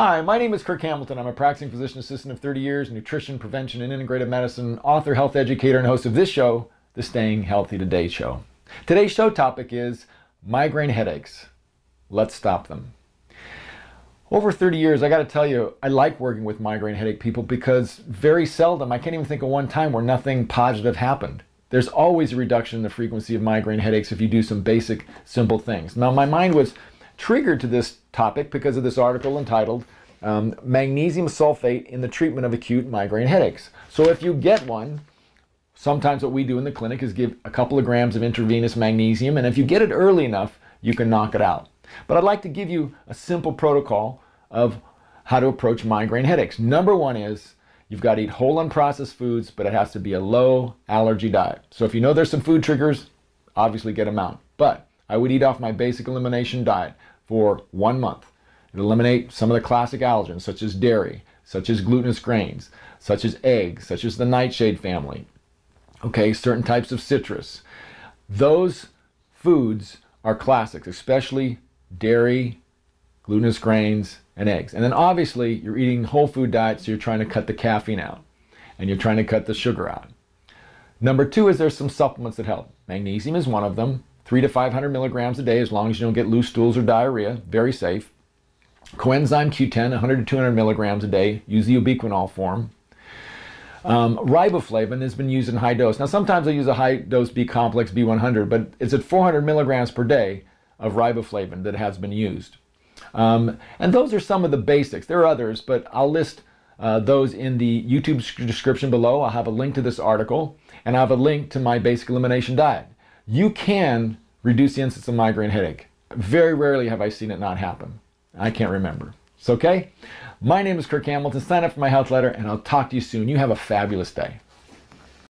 Hi, my name is Kirk Hamilton. I'm a practicing physician assistant of 30 years, nutrition, prevention, and integrative medicine, author, health educator, and host of this show, the Staying Healthy Today Show. Today's show topic is migraine headaches. Let's stop them. Over 30 years, I got to tell you, I like working with migraine headache people because very seldom, I can't even think of one time where nothing positive happened. There's always a reduction in the frequency of migraine headaches if you do some basic, simple things. Now, my mind was triggered to this topic because of this article entitled um, Magnesium Sulfate in the Treatment of Acute Migraine Headaches. So if you get one, sometimes what we do in the clinic is give a couple of grams of intravenous magnesium, and if you get it early enough, you can knock it out. But I'd like to give you a simple protocol of how to approach migraine headaches. Number one is you've got to eat whole unprocessed foods, but it has to be a low allergy diet. So if you know there's some food triggers, obviously get them out. But I would eat off my basic elimination diet for one month. It eliminate some of the classic allergens, such as dairy, such as glutinous grains, such as eggs, such as the nightshade family. Okay, certain types of citrus. Those foods are classics, especially dairy, glutinous grains, and eggs. And then obviously you're eating whole food diet, so you're trying to cut the caffeine out and you're trying to cut the sugar out. Number two is there's some supplements that help. Magnesium is one of them three to 500 milligrams a day as long as you don't get loose stools or diarrhea. Very safe. Coenzyme Q10, 100 to 200 milligrams a day. Use the ubiquinol form. Um, riboflavin has been used in high dose. Now, sometimes I use a high dose B complex B100, but it's at 400 milligrams per day of riboflavin that has been used. Um, and those are some of the basics. There are others, but I'll list uh, those in the YouTube description below. I'll have a link to this article, and I'll have a link to my basic elimination diet you can reduce the incidence of migraine headache. Very rarely have I seen it not happen. I can't remember. It's okay. My name is Kirk Hamilton. Sign up for my health letter, and I'll talk to you soon. You have a fabulous day.